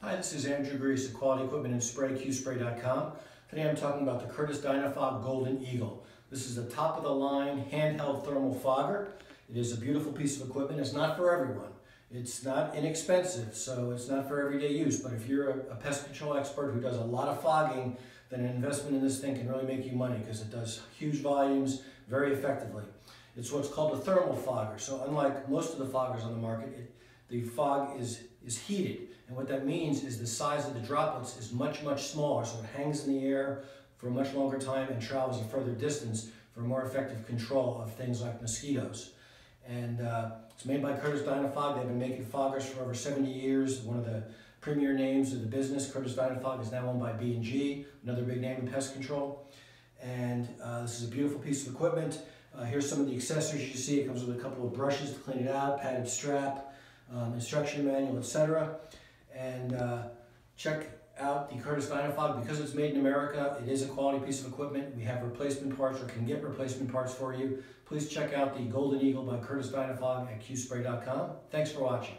Hi, this is Andrew Greess of Quality Equipment and Spray, QSpray.com. Today I'm talking about the Curtis Dynafog Golden Eagle. This is the top of the line handheld thermal fogger. It is a beautiful piece of equipment. It's not for everyone. It's not inexpensive, so it's not for everyday use, but if you're a, a pest control expert who does a lot of fogging, then an investment in this thing can really make you money because it does huge volumes very effectively. It's what's called a thermal fogger. So unlike most of the foggers on the market, it, the fog is, is heated. And what that means is the size of the droplets is much, much smaller. So it hangs in the air for a much longer time and travels a further distance for more effective control of things like mosquitoes. And uh, it's made by Curtis Dynafog. They've been making foggers for over 70 years. One of the premier names of the business, Curtis Dynafog, is now owned by B&G, another big name in pest control. And uh, this is a beautiful piece of equipment. Uh, here's some of the accessories you see. It comes with a couple of brushes to clean it out, padded strap, um, instruction manual, etc. And uh, check out the Curtis Dynafog. Because it's made in America, it is a quality piece of equipment. We have replacement parts or can get replacement parts for you. Please check out the Golden Eagle by Curtis Dynafog at qspray.com. Thanks for watching.